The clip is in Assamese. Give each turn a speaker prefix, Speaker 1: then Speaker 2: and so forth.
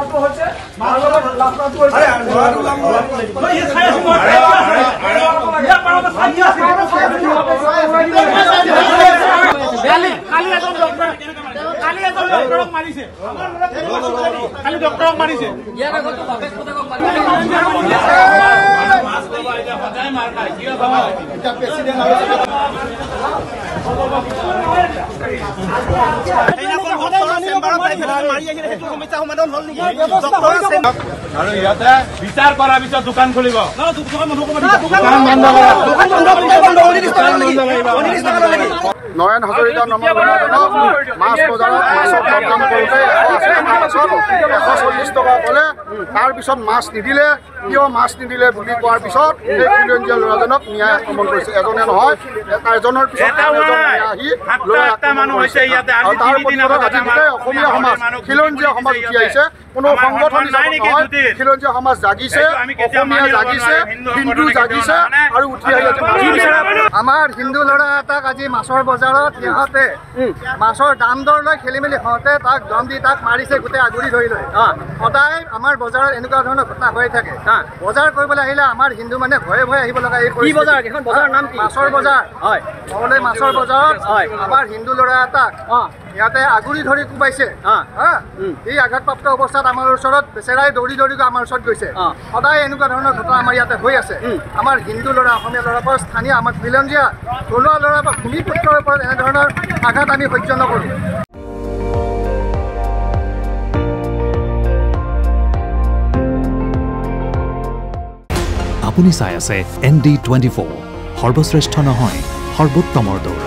Speaker 1: আপনার হচ্ছে মাছ লাভ লাভ লাভ লাভ লাভ লাভ লাভ লাভ এজন কালি এজন ডক্টৰক মাৰিছে। কালি ডক্টৰক মাৰিছে। আৰু ইহঁতে বিচাৰ কৰাৰ পিছত দোকান খুলিব দোকান বন্ধ
Speaker 2: নয়ন হাজৰিকা নামৰ মানুহজনক মাছ বজাৰত মাছৰ দৰদাম কৰোঁতে পাছত চল্লিছ টকা ক'লে তাৰপিছত মাছ নিদিলে। কিয় মাছ নিদিলে বুলি কোৱাৰ পিছত এই খিলঞ্জীয়া ল'ৰাজনক নিয়াই আক্ৰমণ কৰিছে। এজনে নহয় এজনৰ পিছত আহি আক্ৰমণ কৰিছে। আৰু তাৰ প্ৰতিবাদত আজি গোটেই অসমীয়া সমাজ খিলঞ্জীয়া সমাজ উঠি আহিছে। কোনো সংগঠন? খিলঞ্জীয়া সমাজ জাগিছে অসমীয়া জাগিছে।
Speaker 1: হিন্দু
Speaker 2: জাগিছে। আৰু উঠি আহি আছে
Speaker 3: আমাৰ হিন্দু ল'ৰা এটাক আজি মাছৰ বজাৰত সিহঁতে মাছৰ দাম দৰ লৈ খেলি মেলি হওঁতে তাক দম দি তাক মাৰিছে গোটেই আগুৰি ধৰি লৈ। সদায় আমাৰ বজাৰত এনেকুৱা ধৰণৰ ঘটনা হৈ থাকে। বজাৰ কৰিবলৈ আহিলে আমাৰ হিন্দু মানে ভয়ে ভয়ে আহিব লগা এই কি বজাৰ? এখন বজাৰৰ নাম কি? মাছৰ বজাৰ। হয়। মঙলদৈ মাছৰ বজাৰত আমাৰ হিন্দু ল'ৰা এটাক ইয়াতে আগুৰি ধৰি কোবাইছে। হা। এই আঘাতপ্ৰাপ্ত অৱস্থাত আমাৰ ওচৰত বেচেৰাই দৌৰি দৌৰি গৈ আমাৰ ওচৰত গৈছে। সদায় এনেকুৱা ধৰণৰ ঘটনা আমাৰ ইয়াতে হৈ আছে। আমাৰ হিন্দু ল'ৰা অসমীয়া ল'ৰাৰ পৰা স্থানীয় আমাৰ খিলঞ্জীয়া থলুৱা ল'ৰাৰ পৰা ভূমিপুত্ৰৰ ওপৰত এনেধৰণৰ আঘাত আমি সহ্য নকৰোঁ।
Speaker 4: আপুনি চাই আছে এন ডি টুৱেণ্টি ফ'ৰ। সৰ্বশ্ৰেষ্ঠ নহয় সৰ্বোত্তমৰ দৌৰ